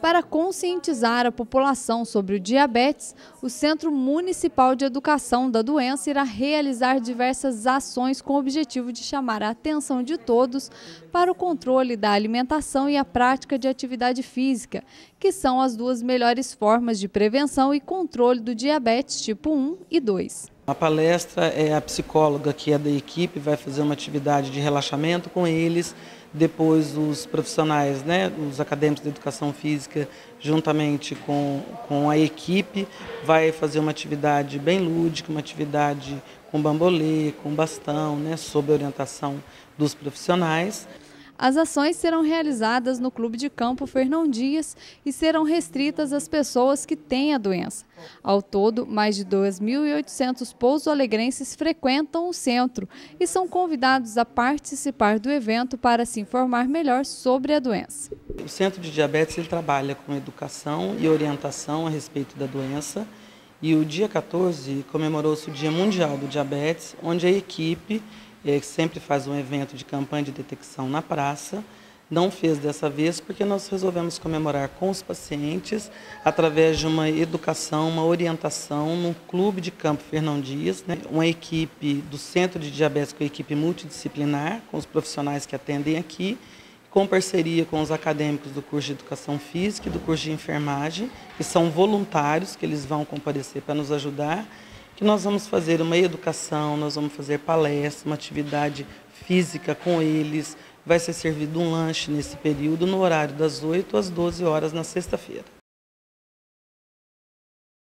Para conscientizar a população sobre o diabetes, o Centro Municipal de Educação da Doença irá realizar diversas ações com o objetivo de chamar a atenção de todos para o controle da alimentação e a prática de atividade física, que são as duas melhores formas de prevenção e controle do diabetes tipo 1 e 2. A palestra é a psicóloga que é da equipe, vai fazer uma atividade de relaxamento com eles, depois os profissionais, né, os acadêmicos de educação física, juntamente com, com a equipe, vai fazer uma atividade bem lúdica, uma atividade com bambolê, com bastão, né, sob orientação dos profissionais. As ações serão realizadas no Clube de Campo Fernão Dias e serão restritas às pessoas que têm a doença. Ao todo, mais de 2.800 pouso-alegrenses frequentam o centro e são convidados a participar do evento para se informar melhor sobre a doença. O Centro de Diabetes ele trabalha com educação e orientação a respeito da doença. E o dia 14 comemorou-se o Dia Mundial do Diabetes, onde a equipe que sempre faz um evento de campanha de detecção na praça. Não fez dessa vez porque nós resolvemos comemorar com os pacientes através de uma educação, uma orientação no Clube de Campo Fernão Dias, né? uma equipe do Centro de Diabetes, com a equipe multidisciplinar, com os profissionais que atendem aqui, com parceria com os acadêmicos do curso de Educação Física e do curso de Enfermagem, que são voluntários, que eles vão comparecer para nos ajudar que nós vamos fazer uma educação, nós vamos fazer palestra, uma atividade física com eles. Vai ser servido um lanche nesse período, no horário das 8 às 12 horas na sexta-feira.